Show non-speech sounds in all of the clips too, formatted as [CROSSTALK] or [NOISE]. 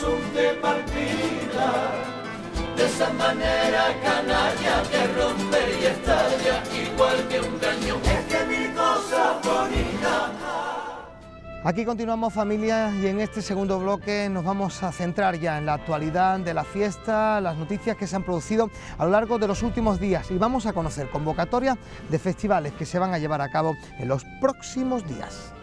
son de partida. De esa manera canalla que rompe y estalla igual que un cañón. Es que mil cosas bonitas. Aquí continuamos familia y en este segundo bloque nos vamos a centrar ya en la actualidad de la fiesta, las noticias que se han producido a lo largo de los últimos días y vamos a conocer convocatorias de festivales que se van a llevar a cabo en los próximos días.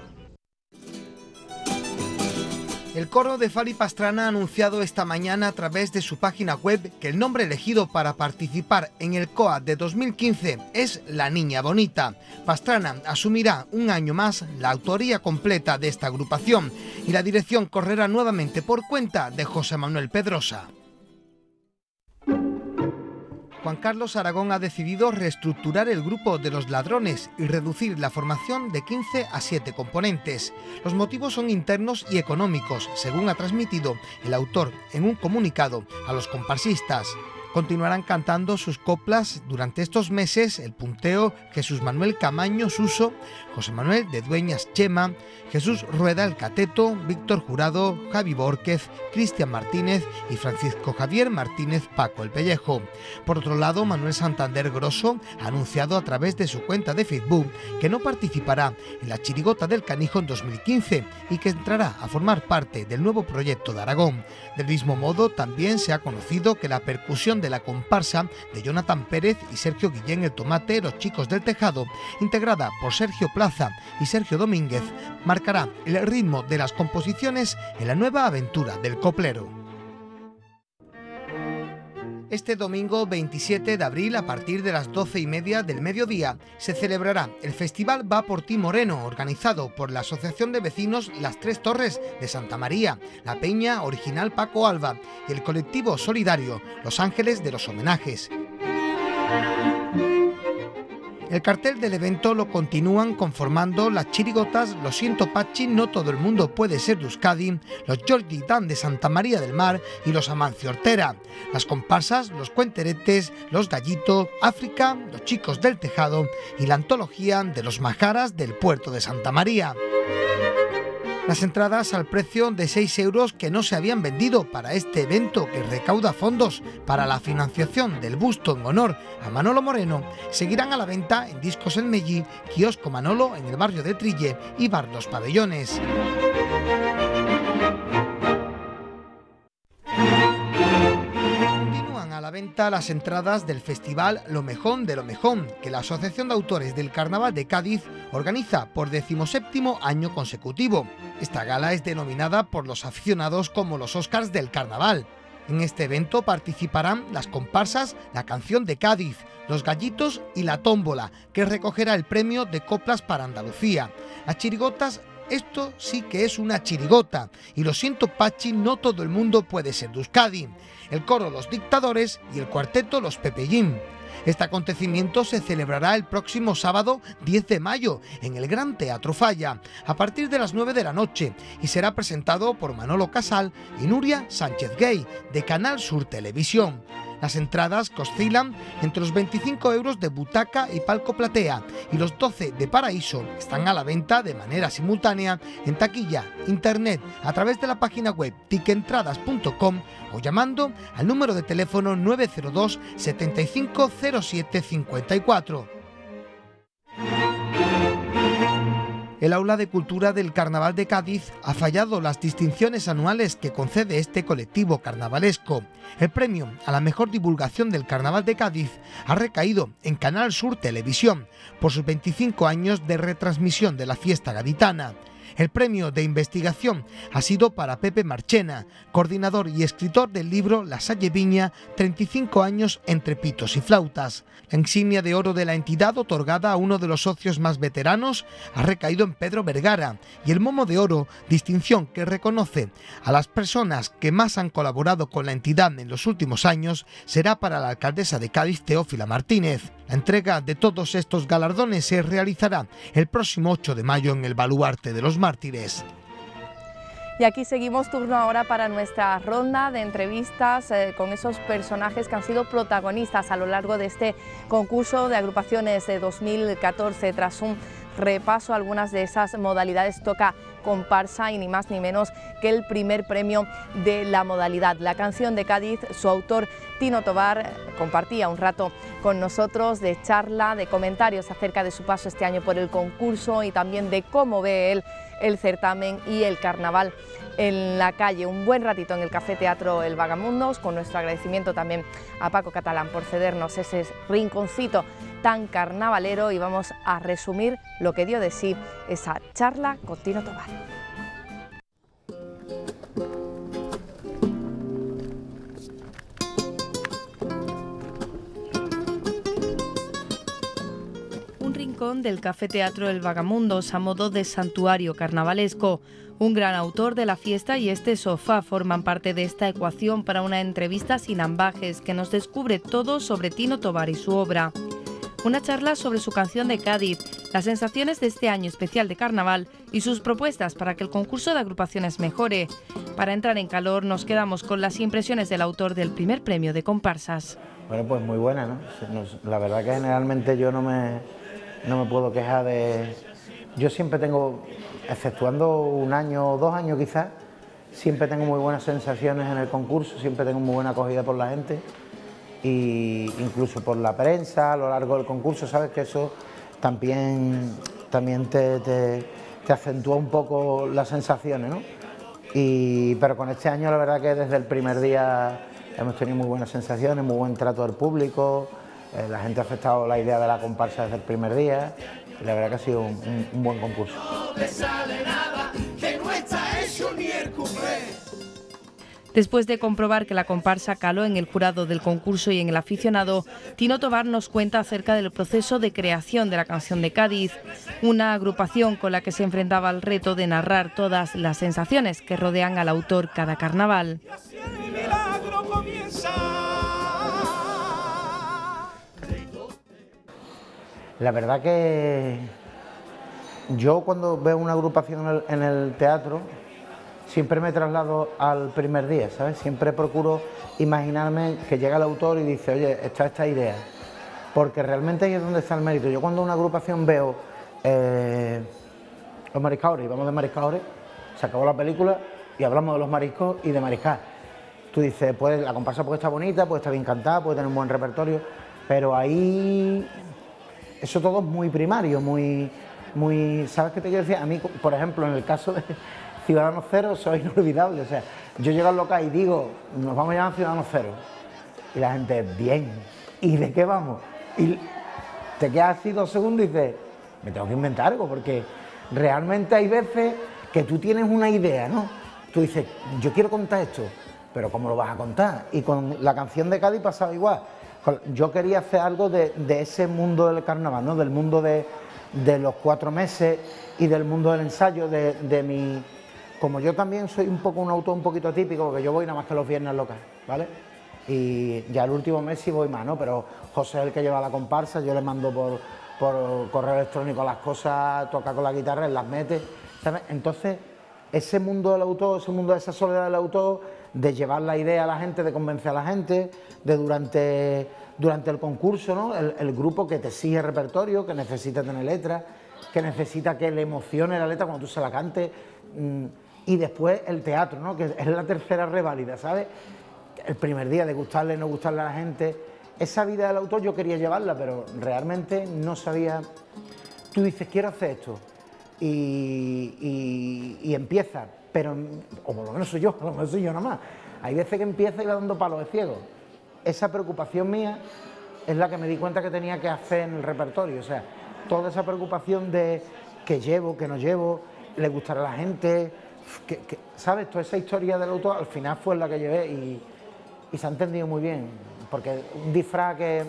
El coro de Fali Pastrana ha anunciado esta mañana a través de su página web que el nombre elegido para participar en el COA de 2015 es La Niña Bonita. Pastrana asumirá un año más la autoría completa de esta agrupación y la dirección correrá nuevamente por cuenta de José Manuel Pedrosa. Juan Carlos Aragón ha decidido reestructurar el grupo de los ladrones y reducir la formación de 15 a 7 componentes. Los motivos son internos y económicos, según ha transmitido el autor en un comunicado a los comparsistas. Continuarán cantando sus coplas durante estos meses el punteo Jesús Manuel Camaño Suso, José Manuel de Dueñas Chema, Jesús Rueda el Cateto, Víctor Jurado, Javi Borquez, Cristian Martínez y Francisco Javier Martínez Paco el Pellejo. Por otro lado, Manuel Santander Grosso ha anunciado a través de su cuenta de Facebook que no participará en la chirigota del Canijo en 2015 y que entrará a formar parte del nuevo proyecto de Aragón. Del mismo modo, también se ha conocido que la percusión de la comparsa de Jonathan Pérez y Sergio Guillén el Tomate, Los Chicos del Tejado, integrada por Sergio Plaza y Sergio Domínguez, marcará el ritmo de las composiciones en la nueva aventura del coplero. Este domingo 27 de abril, a partir de las 12 y media del mediodía, se celebrará el Festival Va por Ti Moreno, organizado por la Asociación de Vecinos Las Tres Torres de Santa María, la Peña Original Paco Alba y el colectivo solidario Los Ángeles de los Homenajes. El cartel del evento lo continúan conformando las chirigotas Los Siento Pachi, No Todo el Mundo Puede Ser de Euskadi, los Georgi Dan de Santa María del Mar y los Amancio Ortera, las comparsas, los cuenteretes, los Gallito, África, los Chicos del Tejado y la antología de los Majaras del Puerto de Santa María. Las entradas al precio de 6 euros que no se habían vendido para este evento que recauda fondos para la financiación del busto en honor a Manolo Moreno seguirán a la venta en Discos El Mellí, Kiosco Manolo en el barrio de Trille y Bar Los Pabellones. La venta las entradas del festival Lo Mejón de Lo Mejón, que la Asociación de Autores del Carnaval de Cádiz organiza por decimoséptimo año consecutivo. Esta gala es denominada por los aficionados como los Oscars del Carnaval. En este evento participarán las comparsas La Canción de Cádiz, Los Gallitos y La Tómbola, que recogerá el premio de Coplas para Andalucía. Las chirigotas esto sí que es una chirigota. Y lo siento, Pachi, no todo el mundo puede ser de. El coro Los Dictadores y el cuarteto Los Pepellín. Este acontecimiento se celebrará el próximo sábado 10 de mayo en el Gran Teatro Falla, a partir de las 9 de la noche, y será presentado por Manolo Casal y Nuria Sánchez Gay, de Canal Sur Televisión. Las entradas que oscilan entre los 25 euros de butaca y palco platea y los 12 de paraíso están a la venta de manera simultánea en taquilla, internet, a través de la página web ticentradas.com o llamando al número de teléfono 902 7507 54. El Aula de Cultura del Carnaval de Cádiz ha fallado las distinciones anuales que concede este colectivo carnavalesco. El premio a la mejor divulgación del Carnaval de Cádiz ha recaído en Canal Sur Televisión por sus 25 años de retransmisión de la fiesta gaditana. El premio de investigación ha sido para Pepe Marchena, coordinador y escritor del libro La Salle Viña, 35 años entre pitos y flautas. La insignia de oro de la entidad otorgada a uno de los socios más veteranos ha recaído en Pedro Vergara y el momo de oro, distinción que reconoce a las personas que más han colaborado con la entidad en los últimos años, será para la alcaldesa de Cádiz, Teófila Martínez. La entrega de todos estos galardones se realizará el próximo 8 de mayo en el Baluarte de los Mártires. Y aquí seguimos turno ahora para nuestra ronda de entrevistas eh, con esos personajes que han sido protagonistas a lo largo de este concurso de agrupaciones de 2014 tras un repaso algunas de esas modalidades. Toca comparsa y ni más ni menos que el primer premio de la modalidad. La canción de Cádiz, su autor Tino Tobar compartía un rato con nosotros de charla, de comentarios acerca de su paso este año por el concurso y también de cómo ve él el certamen y el carnaval en la calle. Un buen ratito en el Café Teatro El Vagamundos, con nuestro agradecimiento también a Paco Catalán por cedernos ese rinconcito tan carnavalero y vamos a resumir lo que dio de sí esa charla con Tino Tobar. Un rincón del Café Teatro El Vagamundos a modo de santuario carnavalesco. Un gran autor de la fiesta y este sofá forman parte de esta ecuación para una entrevista sin ambajes que nos descubre todo sobre Tino Tobar y su obra una charla sobre su canción de Cádiz, las sensaciones de este año especial de carnaval y sus propuestas para que el concurso de agrupaciones mejore. Para entrar en calor nos quedamos con las impresiones del autor del primer premio de comparsas. Bueno, pues muy buena, ¿no? La verdad que generalmente yo no me, no me puedo quejar de... Yo siempre tengo, exceptuando un año o dos años quizás, siempre tengo muy buenas sensaciones en el concurso, siempre tengo muy buena acogida por la gente y incluso por la prensa a lo largo del concurso, sabes que eso también, también te, te, acentúa un poco las sensaciones, ¿no? Y, pero con este año la verdad que desde el primer día hemos tenido muy buenas sensaciones, muy buen trato del público, eh, la gente ha aceptado la idea de la comparsa desde el primer día la verdad que ha sido un buen concurso. Después de comprobar que la comparsa caló en el jurado del concurso y en el aficionado, Tino Tobar nos cuenta acerca del proceso de creación de la canción de Cádiz, una agrupación con la que se enfrentaba al reto de narrar todas las sensaciones que rodean al autor cada carnaval. La verdad que yo cuando veo una agrupación en el teatro, siempre me traslado al primer día, ¿sabes? Siempre procuro imaginarme que llega el autor y dice, oye, está esta idea. Porque realmente ahí es donde está el mérito. Yo cuando una agrupación veo eh, los mariscadores vamos de mariscadores, se acabó la película y hablamos de los mariscos y de mariscar. Tú dices, pues la comparsa puede estar bonita, puede estar bien cantada, puede tener un buen repertorio, pero ahí eso todo es muy primario, muy, muy, ¿sabes qué te quiero decir? A mí, por ejemplo, en el caso de, Ciudadanos Cero, soy [LAUGHS] inolvidable. O sea, yo llego al local y digo, nos vamos a llamar Ciudadanos Cero. Y la gente, bien. ¿Y de qué vamos? Y te quedas así dos segundos y dices, me tengo que inventar algo, porque realmente hay veces que tú tienes una idea, ¿no? Tú dices, yo quiero contar esto, pero ¿cómo lo vas a contar? Y con la canción de Cádiz pasaba igual. Yo quería hacer algo de, ese mundo del carnaval, ¿no? Del mundo de, los cuatro meses y del mundo del ensayo, de mi como yo también soy un poco un autor un poquito típico, porque yo voy nada más que los viernes locales, ¿vale? Y ya el último mes sí voy más, ¿no? Pero José es el que lleva la comparsa, yo le mando por, por correo electrónico las cosas, toca con la guitarra, él las mete, ¿sabes? Entonces, ese mundo del autor, ese mundo de esa soledad del autor, de llevar la idea a la gente, de convencer a la gente, de durante, durante el concurso, ¿no? El, grupo que te sigue repertorio, que necesita tener letra, que necesita que le emocione la letra cuando tú se la cantes. Mm, y después el teatro, ¿no? que es la tercera reválida, ¿sabes? El primer día de gustarle, no gustarle a la gente. Esa vida del autor yo quería llevarla, pero realmente no sabía. Tú dices, quiero hacer esto, y, y, empieza, pero, o por lo menos soy yo, [LAUGHS] a lo menos soy yo nada más. Hay veces que empieza y va dando palos de ciego. Esa preocupación mía es la que me di cuenta que tenía que hacer en el repertorio. O sea, toda esa preocupación de que llevo, que no llevo, le gustará a la gente, que, ¿sabes? Toda esa historia del auto al final fue la que llevé y, se ha entendido muy bien, porque un disfraz que,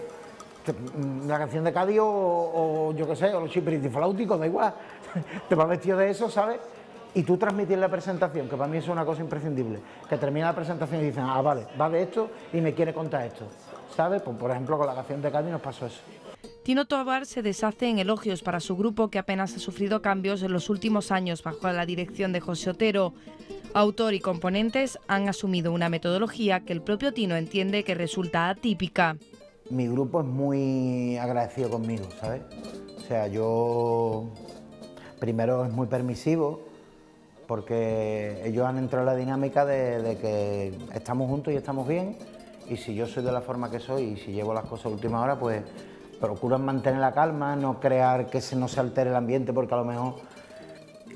la canción de Cádiz o, yo qué sé, o los flauticos, da igual, [LAUGHS] te vas vestido de eso, ¿sabes? Y tú transmitir la presentación, que para mí es una cosa imprescindible, que termina la presentación y dicen, ah, vale, va de esto y me quiere contar esto, ¿sabes? Pues por ejemplo con la canción de Cádiz nos pasó eso. Tino Tobar se deshace en elogios para su grupo que apenas ha sufrido cambios en los últimos años bajo la dirección de José Otero. Autor y componentes han asumido una metodología que el propio Tino entiende que resulta atípica. Mi grupo es muy agradecido conmigo, ¿sabes? O sea, yo primero es muy permisivo, porque ellos han entrado en la dinámica de, que estamos juntos y estamos bien, y si yo soy de la forma que soy y si llevo las cosas a última hora, pues procuran mantener la calma, no crear que se, no se altere el ambiente, porque a lo mejor...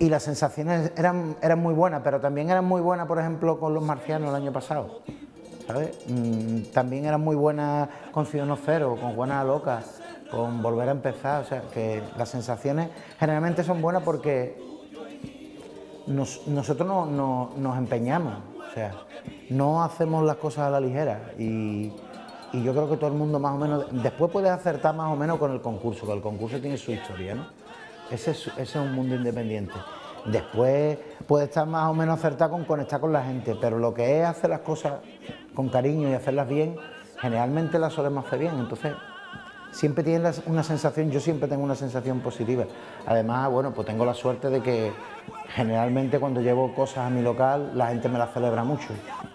Y las sensaciones eran, eran muy buenas, pero también eran muy buenas, por ejemplo, con los marcianos el año pasado. ¿sabes? Mm, también eran muy buenas con Ciudadano Cero, con Juana Loca, con Volver a Empezar. O sea, que las sensaciones generalmente son buenas porque nosotros no, nos empeñamos, o sea, no hacemos las cosas a la ligera y, yo creo que todo el mundo más o menos, después puedes acertar más o menos con el concurso, que el concurso tiene su historia, ¿no? Ese es, un mundo independiente. Después puede estar más o menos acertado con conectar con la gente, pero lo que es hacer las cosas con cariño y hacerlas bien, generalmente las solemos hacer bien. Entonces, siempre tienes una sensación, yo siempre tengo una sensación positiva. Además, bueno, pues tengo la suerte de que generalmente cuando llevo cosas a mi local, la gente me las celebra mucho.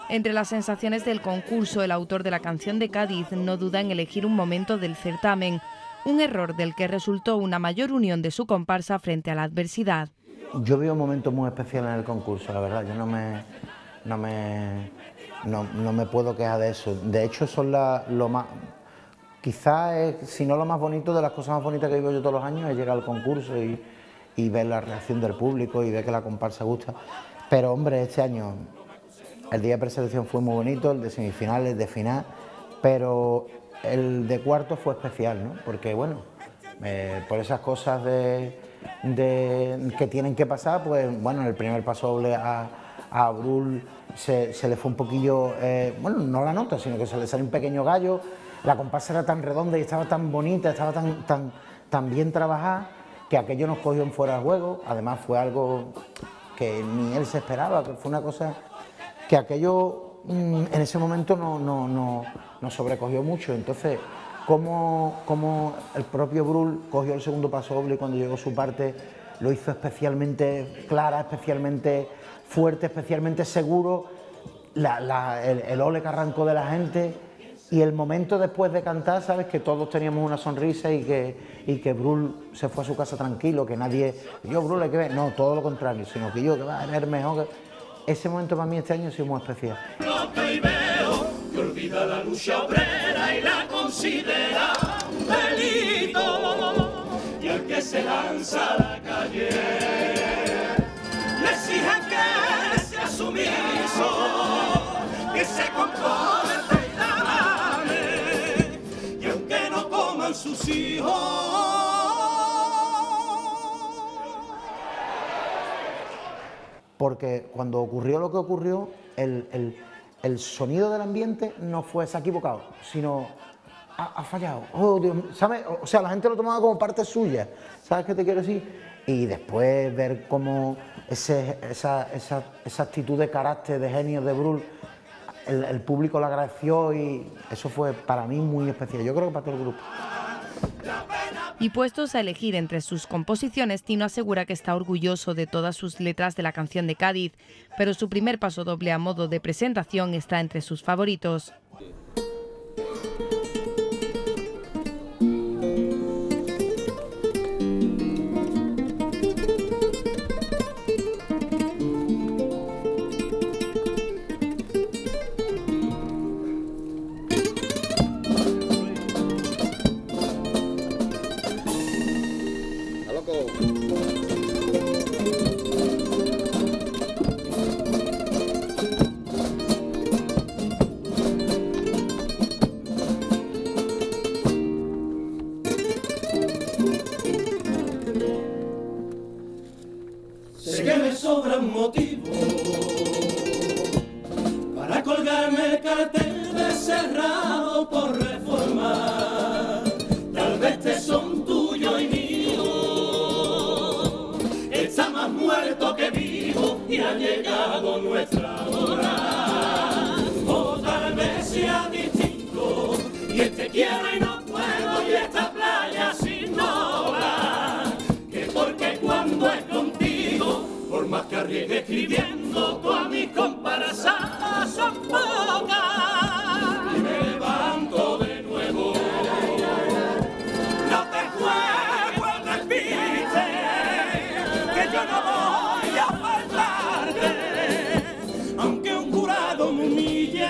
Entre las sensaciones del concurso, el autor de la canción de Cádiz no duda en elegir un momento del certamen, un error del que resultó una mayor unión de su comparsa frente a la adversidad. Yo veo un momento muy especial en el concurso, la verdad, yo no me, no me, no, me puedo quejar de eso. De hecho, son lo más, quizás, si no lo más bonito, de las cosas más bonitas que vivo yo todos los años, es llegar al concurso y, ver la reacción del público y ver que la comparsa gusta. Pero hombre, este año el día de preselección fue muy bonito, el de semifinales, de final, pero el de cuarto fue especial, ¿no? Porque bueno, eh, por esas cosas de, que tienen que pasar, pues bueno, en el primer paso doble a, a Brul se, le fue un poquillo, eh, bueno, no la nota, sino que se le sale un pequeño gallo, la comparsa era tan redonda y estaba tan bonita, estaba tan, tan, tan bien trabajada que aquello nos cogió en fuera de juego, además fue algo que ni él se esperaba, que fue una cosa que aquello mm, en ese momento no, no, nos sobrecogió mucho, entonces como, como el propio Brul cogió el segundo paso doble y cuando llegó su parte lo hizo especialmente clara, especialmente fuerte, especialmente seguro, el, el ole que arrancó de la gente y el momento después de cantar, sabes que todos teníamos una sonrisa y que, y que Brul se fue a su casa tranquilo, que nadie, yo Brul hay que ver, no, todo lo contrario, sino que yo que va a ver mejor. Ese momento para mí este año ha sido muy especial. y veo que olvida la lucha obrera y la considera delito. Y el que se lanza a la calle le exige que sea sumiso, que se comporte sus hijos. Porque cuando ocurrió lo que ocurrió, el, sonido del ambiente no fue, se ha equivocado, sino ha, fallado. Oh, O sea, la gente lo tomaba como parte suya. ¿Sabes qué te quiero decir? Y después ver cómo ese, esa, esa, esa actitud de carácter, de genio de Brul el, público lo agradeció y eso fue para mí muy especial. Yo creo que para todo el grupo. Y puestos a elegir entre sus composiciones, Tino asegura que está orgulloso de todas sus letras de la canción de Cádiz, pero su primer paso doble a modo de presentación está entre sus favoritos. y tú a mis comparsas son pocas. Y me levanto de nuevo, no te juego el despiste, que yo no voy a faltarte, aunque un jurado me humille.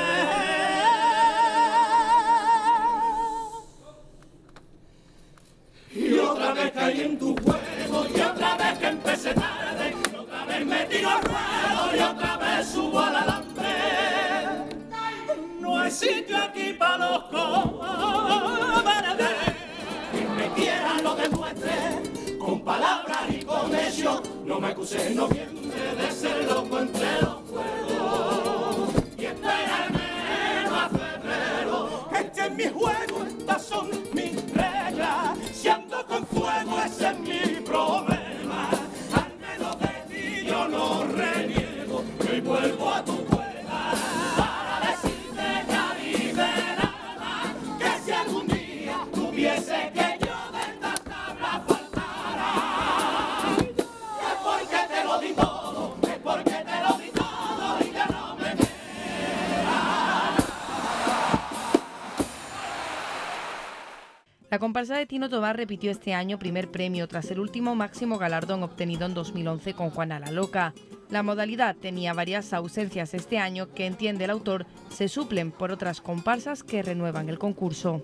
Y otra vez caí en tu juego y otra vez que empecé tarde y otra vez subo al alambre. No hay sitio aquí para los cobardes. Quien me quiera lo demuestre con palabras y con hechos. No me acuse en noviembre de ser loco entre los fuegos. Y espérame a febrero. Este es mi juego, estas son mis comparsa de Tino Tobar repitió este año primer premio tras el último máximo galardón obtenido en 2011 con Juana la Loca. La modalidad tenía varias ausencias este año que, entiende el autor, se suplen por otras comparsas que renuevan el concurso.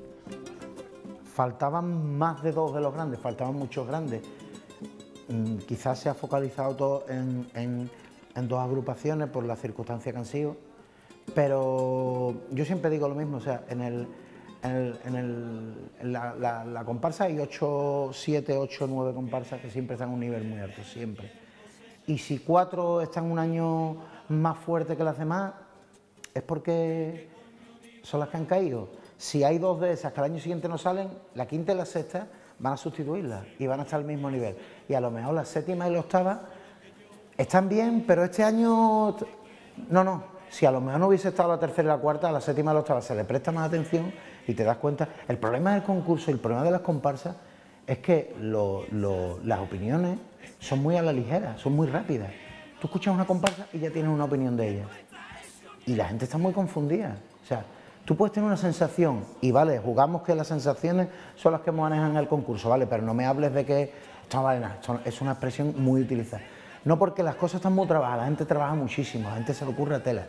Faltaban más de dos de los grandes, faltaban muchos grandes. Mm, Quizás se ha focalizado todo en, en- en dos agrupaciones por las circunstancias que han sido, pero yo siempre digo lo mismo, o sea, en, el, en, el- la- la comparsa hay 8, 7, 8, 9 comparsas que siempre están a un nivel muy alto, siempre. Y si cuatro están un año más fuerte que las demás, es porque son las que han caído. Si hay dos de esas que al año siguiente no salen, la quinta y la sexta van a sustituirlas y van a estar al mismo nivel. Y a lo mejor la séptima y la octava están bien, pero este año no, no. Si a lo mejor no hubiese estado la tercera y la cuarta, a la séptima y la octava se le presta más atención y te das cuenta. El problema del concurso y el problema de las comparsas es que las opiniones son muy a la ligera, son muy rápidas. Tú escuchas una comparsa y ya tienes una opinión de ella y la gente está muy confundida. O sea, tú puedes tener una sensación y vale, jugamos que las sensaciones son las que manejan el concurso, vale, pero no me hables de que esto no vale nada, es una expresión muy utilizada. No porque las cosas están muy trabajadas, la gente trabaja muchísimo, la gente se le ocurre a tela.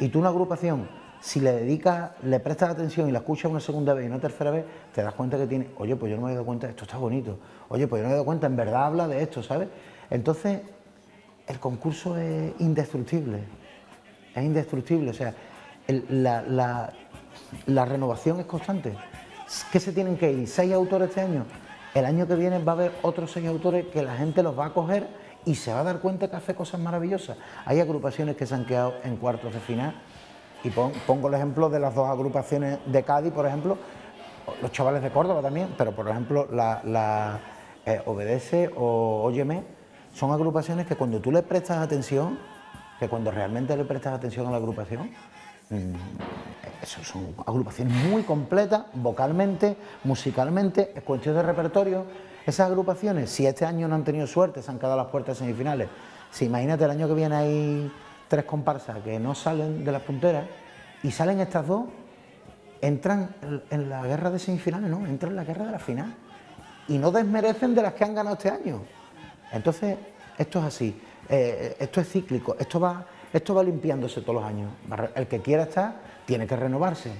Y tú una agrupación, si le dedicas, le prestas atención y la escuchas una segunda vez y una tercera vez, te das cuenta que tiene, oye, pues yo no me he dado cuenta, esto está bonito, oye, pues yo no me he dado cuenta, en verdad habla de esto, ¿sabes? Entonces, el concurso es indestructible es indestructible. O sea, la- la renovación es constante. ¿Qué se tienen que ir? ¿Seis autores este año? El año que viene va a haber otros seis autores que la gente los va a coger y se va a dar cuenta que hace cosas maravillosas. Hay agrupaciones que se han quedado en cuartos de final. Y pon- pongo el ejemplo de las dos agrupaciones de Cádiz, por ejemplo, los chavales de Córdoba también, pero por ejemplo la, eh, Obedece o Óyeme, son agrupaciones que cuando tú le prestas atención, que cuando realmente le prestas atención a la agrupación, mm, son agrupaciones muy completas, vocalmente, musicalmente, es cuestión de repertorio. Esas agrupaciones, si este año no han tenido suerte, se han quedado las puertas semifinales, si imagínate el año que viene hay tres comparsas que no salen de las punteras y salen estas dos, entran en- la guerra de semifinales, no, entran en la guerra de la final y no desmerecen de las que han ganado este año. Entonces, esto es así, eh, esto es cíclico, esto va, esto va limpiándose todos los años. El que quiera estar tiene que renovarse.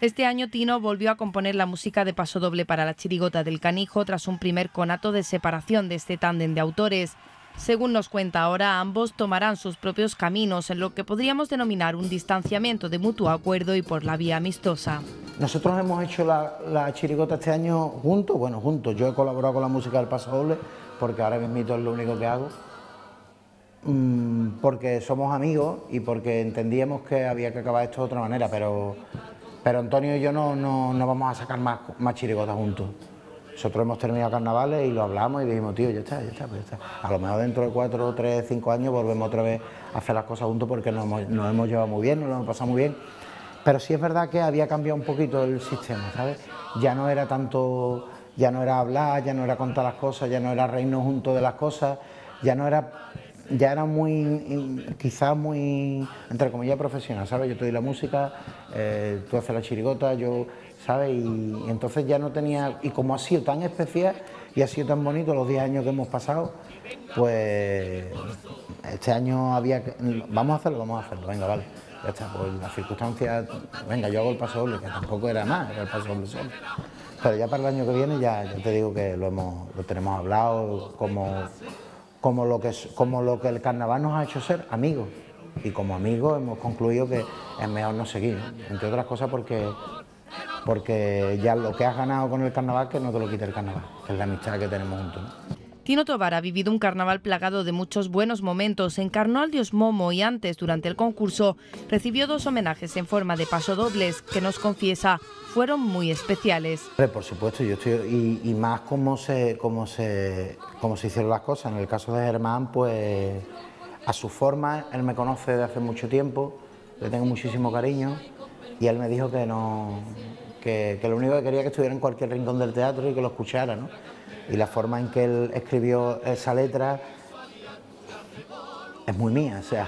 Este año Tino volvió a componer la música de paso doble para la chirigota del canijo tras un primer conato de separación de este tándem de autores. Según nos cuenta ahora, ambos tomarán sus propios caminos en lo que podríamos denominar un distanciamiento de mutuo acuerdo y por la vía amistosa. Nosotros hemos hecho la, la chirigota este año juntos, bueno, juntos. Yo he colaborado con la música del Paso Doble, porque ahora mismo es lo único que hago. Mm, porque somos amigos y porque entendíamos que había que acabar esto de otra manera, pero, pero Antonio y yo no, no, no vamos a sacar más, más chirigotas juntos. Nosotros hemos terminado carnavales y lo hablamos y dijimos, tío, ya está, ya está, pues ya está. A lo mejor dentro de cuatro, tres, cinco años volvemos otra vez a hacer las cosas juntos porque nos hemos, llevado muy bien, nos lo hemos pasado muy bien. Pero sí es verdad que había cambiado un poquito el sistema, ¿sabes? Ya no era tanto, ya no era hablar, ya no era contar las cosas, ya no era reírnos juntos de las cosas, ya no era, ya era muy, quizás muy, entre comillas, profesional, ¿sabes? Yo te doy la música, eh, tú haces la chirigota, yo, ¿sabes? Y, entonces ya no tenía, y como ha sido tan especial y ha sido tan bonito los 10 años que hemos pasado, pues este año había que, vamos a hacerlo, vamos a hacerlo, venga, vale. Ya está, pues las circunstancias, venga, yo hago el paso doble, que tampoco era más, era el paso doble solo. Pero ya para el año que viene ya, te digo que lo hemos, lo tenemos hablado como, como lo que como lo que el carnaval nos ha hecho ser amigos. Y como amigos hemos concluido que es mejor no seguir, entre otras cosas porque porque ya lo que has ganado con el carnaval que no te lo quita el carnaval, que es la amistad que tenemos juntos. ¿no? Tino Tobar ha vivido un carnaval plagado de muchos buenos momentos. Encarnó al dios Momo y antes, durante el concurso, recibió dos homenajes en forma de pasodobles que nos confiesa fueron muy especiales. Por supuesto, yo estoy y, más cómo se, cómo se, cómo se hicieron las cosas. En el caso de Germán, pues a su forma, él me conoce desde hace mucho tiempo, le tengo muchísimo cariño y él me dijo que no, que, lo único que quería que estuviera en cualquier rincón del teatro y que lo escuchara, ¿no? y la forma en que él escribió esa letra es muy mía, o sea,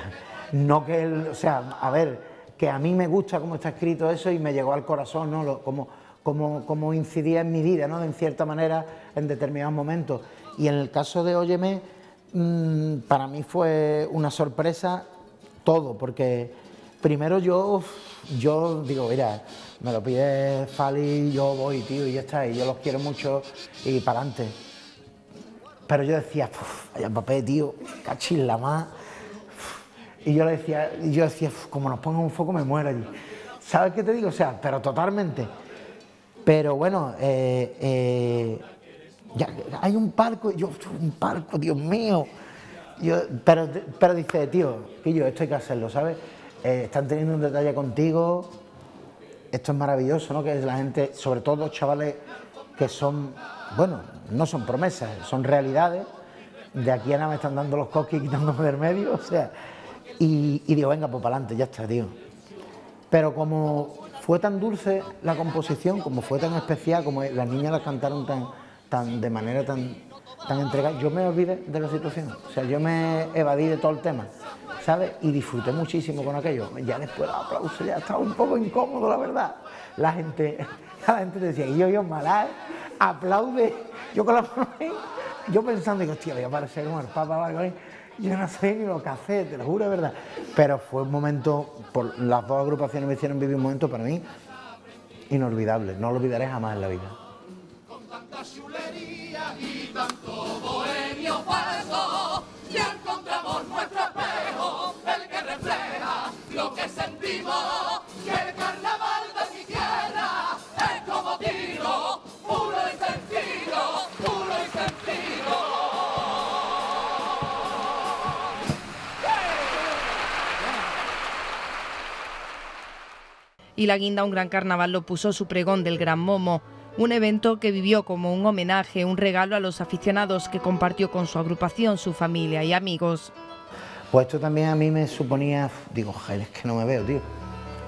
no que él, o sea, a ver, que a mí me gusta cómo está escrito eso y me llegó al corazón, ¿no? como, como, incidía en mi vida, ¿no? En cierta manera, en determinados momentos. Y en el caso de Óyeme, mm, para mí fue una sorpresa todo, porque primero yo, yo digo, mira, me lo pide Fali, yo voy, tío, y ya está, y yo los quiero mucho y para adelante. Pero yo decía, vaya papel, tío, cachilla más. Y yo le decía, yo decía, como nos pongan un foco me muero allí. ¿Sabes qué te digo? O sea, pero totalmente. Pero bueno, eh, eh, hay un palco, yo, un palco, Dios mío. Yo, pero, pero dice, tío, que yo, esto hay que hacerlo, ¿sabes? Eh, están teniendo un detalle contigo, esto es maravilloso, ¿no? Que la gente, sobre todo chavales que son, bueno, no son promesas, son realidades. De aquí a nada me están dando los coquis quitándome del medio, [LAUGHS] o sea. Y, digo, venga, pues para adelante, ya está, tío. Pero como fue tan dulce la composición, como fue tan especial, como las niñas las cantaron tan, tan de manera tan, yo me olvidé de la situación. O sea, yo me evadí de todo el tema. ¿sabes? Y disfruté muchísimo con aquello. Ya después los aplausos ya estaba un poco incómodo, la verdad. La gente, [LAUGHS] la gente decía, y yo, yo, malad, aplaude. Yo con la mano yo pensando, digo, hostia, voy a parecer como el Papa Yo no sé ni lo que hacer, te lo juro, verdad. Pero fue un momento, las dos agrupaciones me hicieron vivir un momento para mí inolvidable. No lo olvidaré jamás en la vida. Y. Y la guinda Un Gran Carnaval lo puso su pregón del Gran Momo, un evento que vivió como un homenaje, un regalo a los aficionados que compartió con su agrupación, su familia y amigos. Pues esto también a mí me suponía, digo, joder, es que no me veo, tío.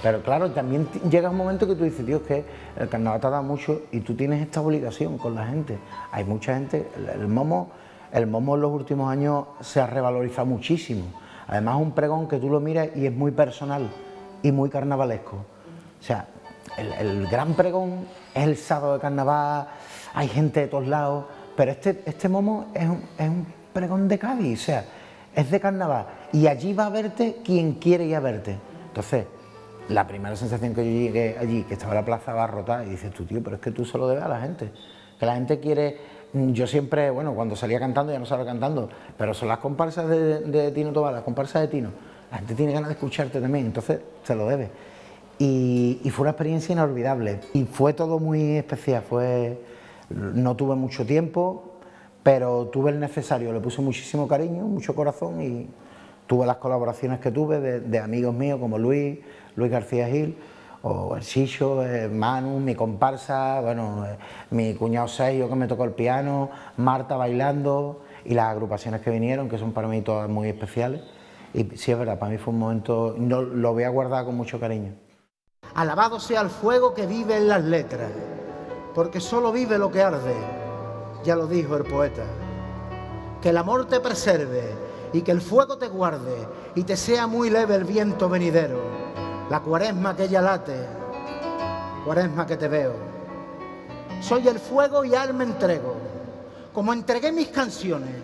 Pero claro, también llega un momento que tú dices, tío, es que el carnaval te ha dado mucho y tú tienes esta obligación con la gente. Hay mucha gente, el momo, el momo en los últimos años se ha revalorizado muchísimo. Además es un pregón que tú lo miras y es muy personal y muy carnavalesco. O sea, el, gran pregón es el sábado de carnaval, hay gente de todos lados, pero este, este momo es un, es un pregón de Cádiz, o sea, es de carnaval y allí va a verte quien quiere ir a verte. Entonces, la primera sensación que yo llegué allí, que estaba la plaza abarrotada, y dices tú, tío, pero es que tú se lo debes a la gente. Que la gente quiere. Mm, yo siempre, bueno, cuando salía cantando ya no salía cantando, pero son las comparsas de, Tino Tobar, las comparsas de Tino. La gente tiene ganas de escucharte también, entonces se lo debe. Y, y, fue una experiencia inolvidable. Y fue todo muy especial. Fue, no tuve mucho tiempo, pero tuve el necesario, le puse muchísimo cariño, mucho corazón y tuve las colaboraciones que tuve de, amigos míos como Luis, Luis García Gil, o el Chicho, eh, Manu, mi comparsa, bueno, eh, mi cuñado Sergio que me tocó el piano, Marta bailando y las agrupaciones que vinieron, que son para mí todas muy especiales. Y sí, es verdad, para mí fue un momento, no, lo voy a guardar con mucho cariño. Alabado sea el fuego que vive en las letras, porque solo vive lo que arde ya lo dijo el poeta. Que el amor te preserve y que el fuego te guarde y te sea muy leve el viento venidero. La cuaresma que ya late, cuaresma que te veo. Soy el fuego y alma entrego, como entregué mis canciones,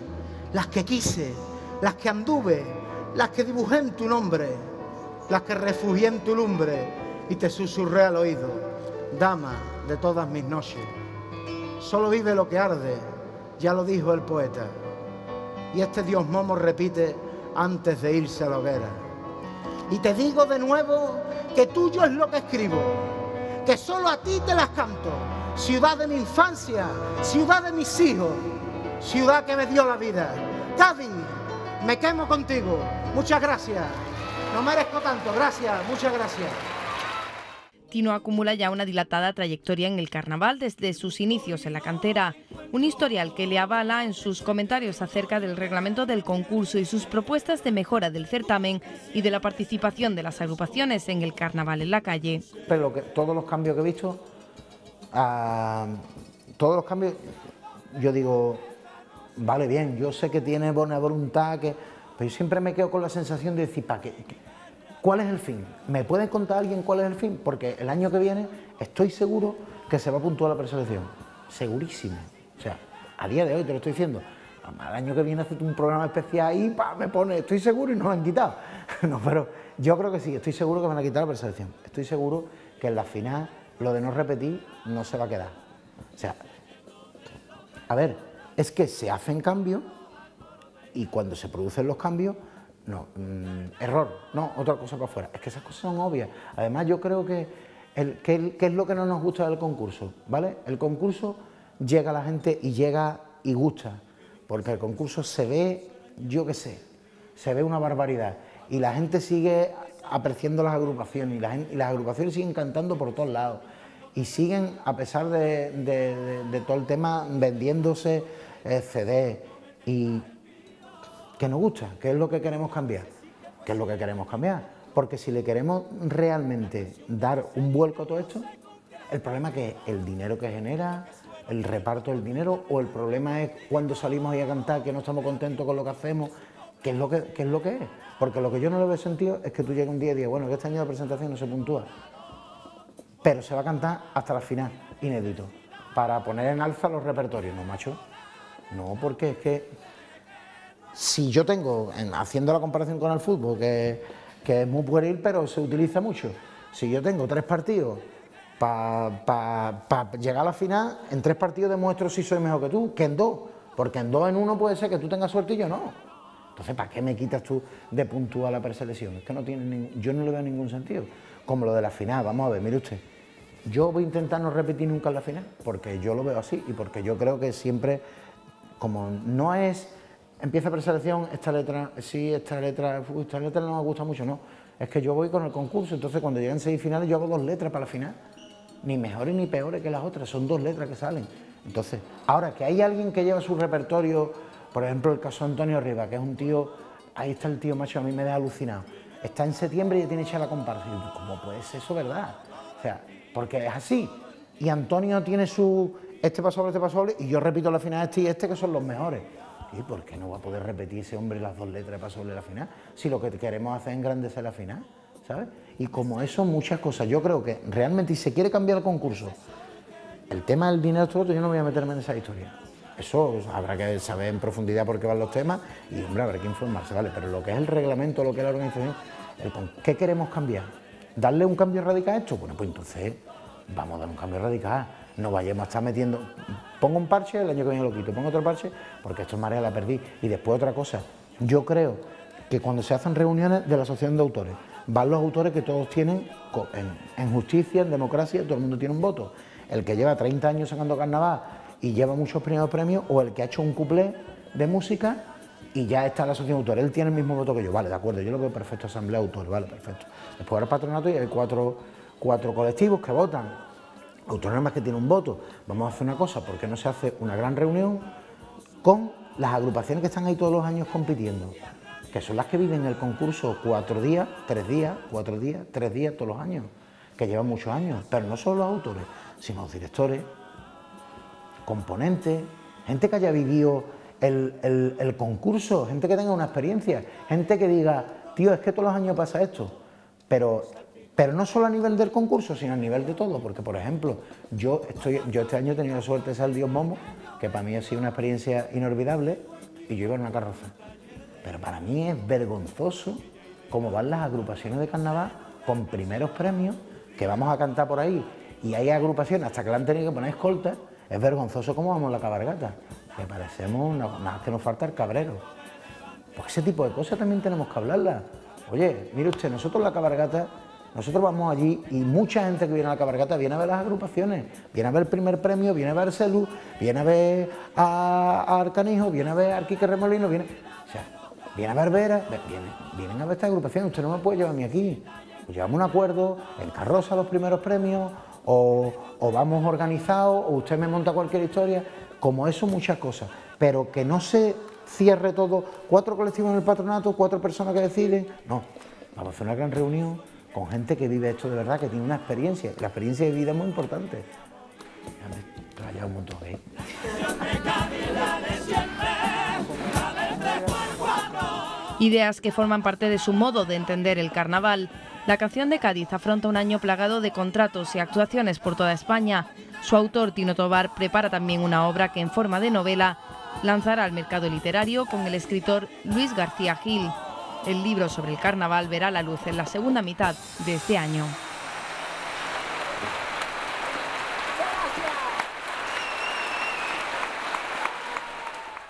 las que quise, las que anduve, las que dibujé en tu nombre, las que refugié en tu lumbre y te susurré al oído, dama de todas mis noches solo vive lo que arde, ya lo dijo el poeta. Y este Dios Momo repite antes de irse a la hoguera. Y te digo de nuevo que tuyo es lo que escribo, que solo a ti te las canto, ciudad de mi infancia, ciudad de mis hijos, ciudad que me dio la vida. Cádiz, me quemo contigo. Muchas gracias. No merezco tanto, gracias, muchas gracias. Tino acumula ya una dilatada trayectoria en el carnaval desde sus inicios en la cantera, un historial que le avala en sus comentarios acerca del reglamento del concurso y sus propuestas de mejora del certamen y de la participación de las agrupaciones en el carnaval en la calle. Pero que, todos los cambios que he visto, ah, todos los cambios, yo digo, vale bien, yo sé que tiene buena voluntad, que, pero yo siempre me quedo con la sensación de decir, ¿para qué? ¿Cuál es el fin? ¿Me puede contar alguien cuál es el fin? Porque el año que viene estoy seguro que se va a puntuar la preselección. Segurísimo. O sea, a día de hoy te lo estoy diciendo. Al año que viene hace un programa especial y pa, me pone, estoy seguro y no lo han quitado. [LAUGHS] no, pero yo creo que sí, estoy seguro que van a quitar la preselección. Estoy seguro que en la final lo de no repetir no se va a quedar. O sea, a ver, es que se hacen cambios y cuando se producen los cambios no, mm, error, no, otra cosa para afuera. Es que esas cosas son obvias. Además, yo creo que, el, ¿qué es lo que no nos gusta del concurso? ¿Vale? El concurso llega a la gente y llega y gusta, porque el concurso se ve, yo qué sé, se ve una barbaridad. Y la gente sigue apreciando las agrupaciones y, las agrupaciones siguen cantando por todos lados. Y siguen, a pesar de, todo el tema, vendiéndose eh, CD. Y, que nos gusta, qué es lo que queremos cambiar, qué es lo que queremos cambiar. Porque si le queremos realmente dar un vuelco a todo esto, el problema que es el dinero que genera, el reparto del dinero, o el problema es cuando salimos ahí a cantar que no estamos contentos con lo que hacemos, qué es lo que, es, lo que es. Porque lo que yo no le veo sentido es que tú llegues un día y digas, bueno, que este año de presentación no se puntúa, pero se va a cantar hasta la final, inédito, para poner en alza los repertorios, ¿no, macho? No, porque es que si yo tengo, haciendo la comparación con el fútbol, que, es muy pueril, pero se utiliza mucho, si yo tengo tres partidos para llegar a la final, en tres partidos demuestro si soy mejor que tú, que en dos, porque en dos en uno puede ser que tú tengas suerte y yo no. Entonces, ¿para qué me quitas tú de puntúa la preselección? Es que no tiene yo no le veo ningún sentido. Como lo de la final, vamos a ver, mire usted, yo voy a intentar no repetir nunca en la final, porque yo lo veo así y porque yo creo que siempre, como no es empieza preselección, esta letra, sí, esta letra, esta letra no me gusta mucho, no. Es que yo voy con el concurso, entonces cuando llegan seis finales yo hago dos letras para la final. Ni mejores ni peores que las otras, son dos letras que salen. Entonces, ahora que hay alguien que lleva su repertorio, por ejemplo el caso de Antonio Riva, que es un tío, ahí está el tío macho, a mí me da alucinado. Está en septiembre y ya tiene hecha la comparsa. Y ¿cómo puede ser eso, verdad? O sea, porque es así. Y Antonio tiene su, este paso este paso y yo repito la final este y este que son los mejores. ¿Y por qué no va a poder repetir ese hombre las dos letras para sobre la final? Si lo que queremos hacer es engrandecer la final, ¿sabes? Y como eso, muchas cosas. Yo creo que realmente, si se quiere cambiar el concurso, el tema del dinero, todo, yo no voy a meterme en esa historia. Eso habrá que saber en profundidad por qué van los temas y, hombre, habrá que informarse, ¿vale? Pero lo que es el reglamento, lo que es la organización, ¿qué queremos cambiar? ¿Darle un cambio radical a esto? Bueno, pues entonces vamos a dar un cambio radical no vayamos a estar metiendo. Pongo un parche, el año que viene lo quito, pongo otro parche, porque esto es marea la perdí. Y después otra cosa, yo creo que cuando se hacen reuniones de la asociación de autores, van los autores que todos tienen, en, justicia, en democracia, todo el mundo tiene un voto. El que lleva 30 años sacando carnaval y lleva muchos primeros premios, o el que ha hecho un cuplé de música y ya está la asociación de autores. Él tiene el mismo voto que yo, vale, de acuerdo, yo lo veo perfecto, asamblea de autores, vale, perfecto. Después el patronato y hay cuatro, cuatro colectivos que votan autónomas que tiene un voto. Vamos a hacer una cosa, porque no se hace una gran reunión con las agrupaciones que están ahí todos los años compitiendo, que son las que viven el concurso cuatro días, tres días, cuatro días, tres días todos los años, que llevan muchos años, pero no solo los autores, sino los directores, componentes, gente que haya vivido el, el concurso, gente que tenga una experiencia, gente que diga, tío, es que todos los años pasa esto, pero pero no solo a nivel del concurso, sino a nivel de todo, porque por ejemplo, yo, estoy, yo este año he tenido suerte de ser el Dios Momo, que para mí ha sido una experiencia inolvidable, y yo iba en una carroza. Pero para mí es vergonzoso cómo van las agrupaciones de carnaval con primeros premios, que vamos a cantar por ahí, y hay agrupaciones hasta que la han tenido que poner escolta, es vergonzoso cómo vamos la cabargata, que parecemos nada que nos falta el cabrero. Pues ese tipo de cosas también tenemos que hablarlas. Oye, mire usted, nosotros la cabargata Nosotros vamos allí y mucha gente que viene a la cabalgata viene a ver las agrupaciones, viene a ver el primer premio, viene a ver Celu, viene a ver a, Arcanijo, viene a ver a Arquique Remolino, viene, o sea, viene a ver Vera, viene, vienen a ver esta agrupación, usted no me puede llevar a mí aquí. Pues llevamos un acuerdo, en carroza los primeros premios, o, o vamos organizados, o usted me monta cualquier historia, como eso muchas cosas, pero que no se cierre todo, cuatro colectivos en el patronato, cuatro personas que deciden, no, vamos a hacer una gran reunión con gente que vive esto de verdad, que tiene una experiencia, la experiencia de vida es muy importante. un montón, ¿eh? Ideas que forman parte de su modo de entender el carnaval. La canción de Cádiz afronta un año plagado de contratos y actuaciones por toda España. Su autor, Tino Tobar, prepara también una obra que en forma de novela lanzará al mercado literario con el escritor Luis García Gil. El libro sobre el carnaval verá la luz en la segunda mitad de este año.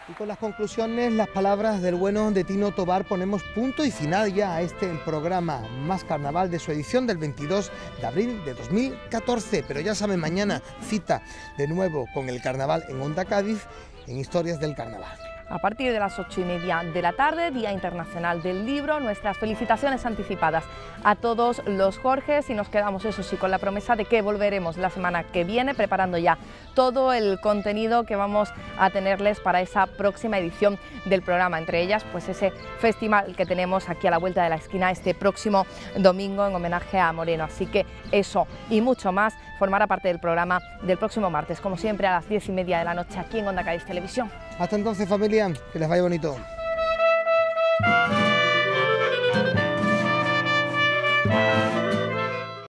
Y con las conclusiones, las palabras del bueno de Tino Tobar, ponemos punto y final ya a este programa Más Carnaval de su edición del 22 de abril de 2014. Pero ya saben, mañana cita de nuevo con el carnaval en Onda Cádiz en Historias del Carnaval a partir de las ocho y media de la tarde, Día Internacional del Libro. Nuestras felicitaciones anticipadas a todos los Jorges y nos quedamos, eso sí, con la promesa de que volveremos la semana que viene preparando ya todo el contenido que vamos a tenerles para esa próxima edición del programa. Entre ellas, pues ese festival que tenemos aquí a la vuelta de la esquina este próximo domingo en homenaje a Moreno. Así que eso y mucho más formará parte del programa del próximo martes, como siempre a las 10 y media de la noche aquí en Onda Cádiz Televisión. Hasta entonces familia, que les vaya bonito.